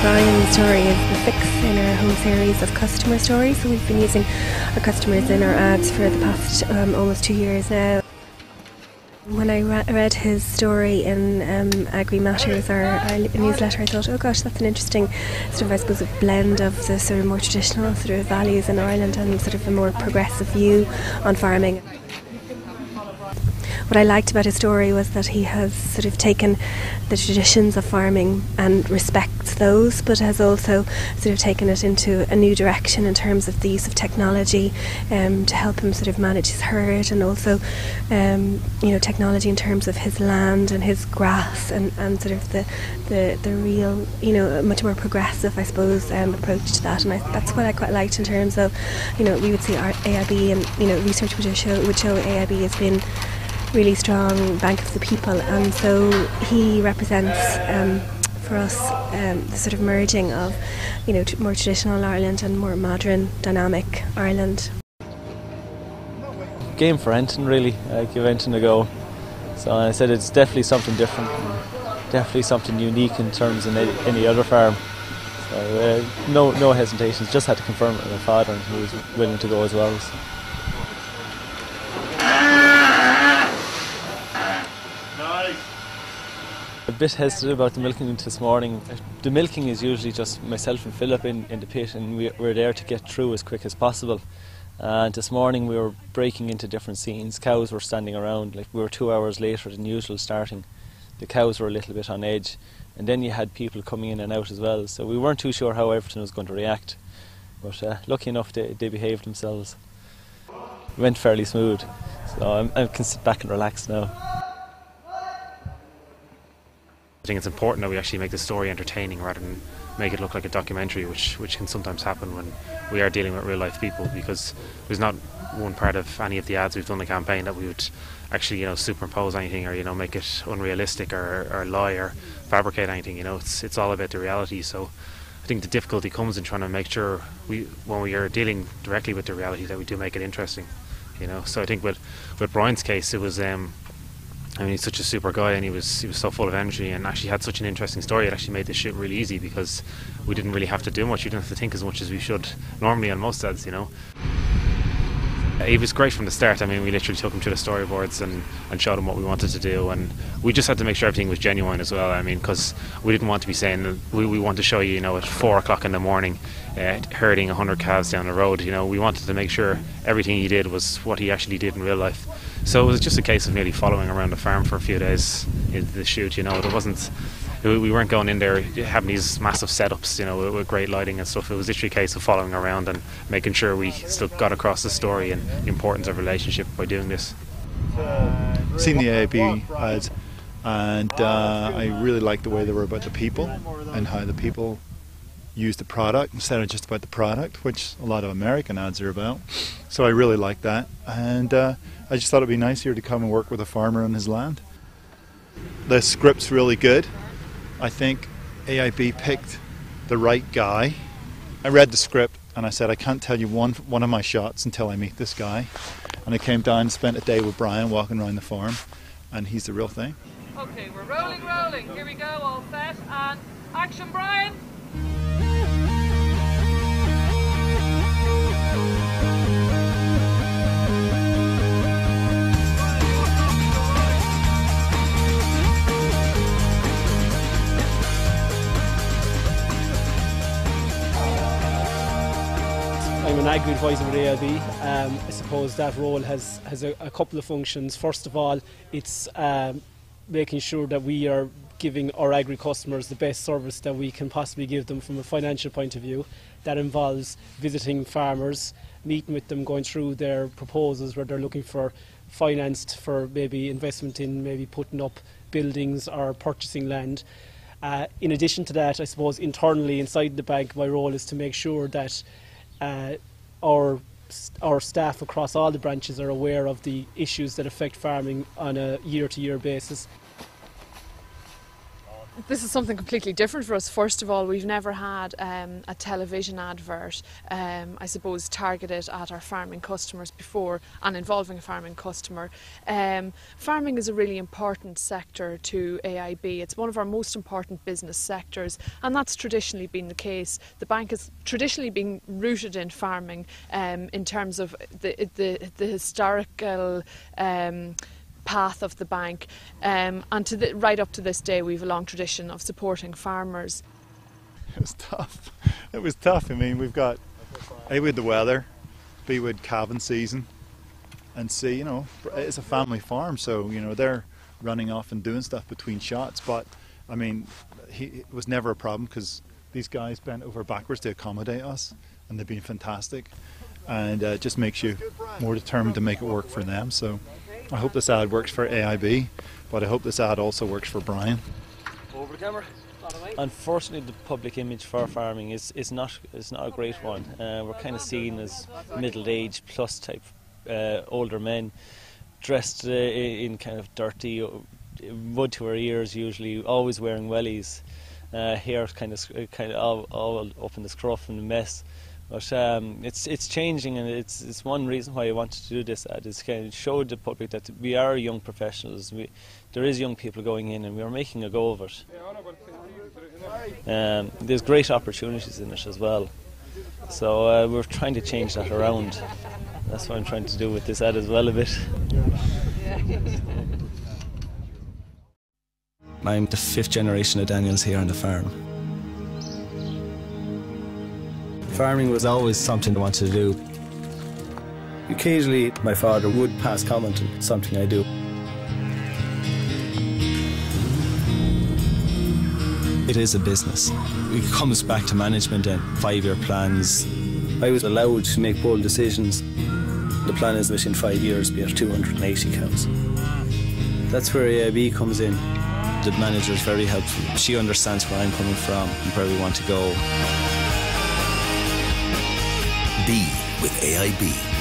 Bryan's story is the fix in our whole series of customer stories. So we've been using our customers in our ads for the past um, almost two years now. When I read his story in um, Agri Matters, our, our newsletter, I thought, oh gosh, that's an interesting sort of, I suppose, a blend of the sort of more traditional sort of values in Ireland and sort of a more progressive view on farming. What I liked about his story was that he has sort of taken the traditions of farming and respects those, but has also sort of taken it into a new direction in terms of the use of technology um, to help him sort of manage his herd and also, um, you know, technology in terms of his land and his grass and, and sort of the, the, the real, you know, much more progressive, I suppose, um, approach to that. And I, that's what I quite liked in terms of, you know, we would see our AIB and, you know, research would show, would show AIB has been really strong bank of the people, and so he represents um, for us um, the sort of merging of, you know, t- more traditional Ireland and more modern, dynamic Ireland. Game for Enton, really. I give Enton a go. So I said it's definitely something different, definitely something unique in terms of any, any other farm. So uh, no, no hesitations. Just had to confirm it with my father, and he was willing to go as well. So. A bit hesitant about the milking this morning. The milking is usually just myself and Philip in, in the pit, and we, we're there to get through as quick as possible. And this morning we were breaking into different scenes. Cows were standing around, like we were two hours later than usual starting. The cows were a little bit on edge, and then you had people coming in and out as well. So we weren't too sure how everything was going to react. But uh, lucky enough, they, they behaved themselves. It went fairly smooth, so I'm, I can sit back and relax now. I think it's important that we actually make the story entertaining rather than make it look like a documentary, which which can sometimes happen when we are dealing with real life people. Because there's not one part of any of the ads we've done the campaign that we would actually you know superimpose anything or you know make it unrealistic or, or lie or fabricate anything. You know, it's it's all about the reality. So I think the difficulty comes in trying to make sure we when we are dealing directly with the reality that we do make it interesting. You know, so I think with with Bryan's case, it was. Um, I mean, he's such a super guy, and he was he was so full of energy, and actually had such an interesting story. It actually made this shoot really easy because we didn't really have to do much. We didn't have to think as much as we should normally on most ads, you know. He was great from the start. I mean, we literally took him to the storyboards and, and showed him what we wanted to do, and we just had to make sure everything was genuine as well. I mean, because we didn't want to be saying we, we want to show you, you know, at four o'clock in the morning, uh, herding hundred calves down the road. You know, we wanted to make sure everything he did was what he actually did in real life. So it was just a case of nearly following around the farm for a few days in the shoot. You know, it wasn't. We weren't going in there having these massive setups, you know, with, great lighting and stuff. It was literally a case of following around and making sure we still got across the story and the importance of relationship by doing this. Seen the AIB ads, and uh, I really liked the way they were about the people and how the people use the product instead of just about the product, which a lot of American ads are about. So I really like that, and uh, I just thought it'd be nice here to come and work with a farmer on his land. The script's really good. I think AIB picked the right guy. I read the script and I said I can't tell you one one of my shots until I meet this guy. And I came down and spent a day with Bryan walking around the farm, and he's the real thing. Okay, we're rolling, rolling. Here we go, all set, and action, Bryan! Agri advisor with AIB. Um, I suppose that role has, has a, a couple of functions. First of all, it's um, making sure that we are giving our agri customers the best service that we can possibly give them from a financial point of view. That involves visiting farmers, meeting with them, going through their proposals where they're looking for financed for maybe investment in maybe putting up buildings or purchasing land. Uh, in addition to that, I suppose internally inside the bank, my role is to make sure that uh, our our staff across all the branches are aware of the issues that affect farming on a year-to-year basis. This is something completely different for us. First of all, we've never had um, a television advert, um, I suppose, targeted at our farming customers before and involving a farming customer. Um, farming is a really important sector to AIB. It's one of our most important business sectors, and that's traditionally been the case. The bank has traditionally been rooted in farming um, in terms of the, the, the historical um, path of the bank. Um, and to the, right up to this day, we have a long tradition of supporting farmers. It was tough. It was tough. I mean, we've got A with the weather, B with calving season, and C, you know, it's a family farm, so you know they're running off and doing stuff between shots. But I mean, he, it was never a problem because these guys bent over backwards to accommodate us, and they've been fantastic. And uh, it just makes you more determined to make it work for them. So I hope this ad works for AIB, but I hope this ad also works for Bryan. Over the camera. Unfortunately, the public image for farming is, is not is not a great one. Uh, we're kind of seen as middle-aged plus type uh, older men, dressed uh, in kind of dirty wood to our ears, usually always wearing wellies, uh, hair kind of kind of all, all up in the scruff and a mess. But um, it's it's changing, and it's it's one reason why I wanted to do this ad is kind of show the public that we are young professionals. We, there is young people going in, and we are making a go of it. Um, there's great opportunities in it as well. So uh, we're trying to change that around. That's what I'm trying to do with this ad as well a bit. I'm the fifth generation of Daniels here on the farm. Farming was always something I wanted to do. Occasionally, my father would pass comment on something I do. It is a business. It comes back to management and five-year plans. I was allowed to make bold decisions. The plan is within five years we at 280 cows. That's where AIB comes in. The manager is very helpful. She understands where I'm coming from and where we want to go be with AIB.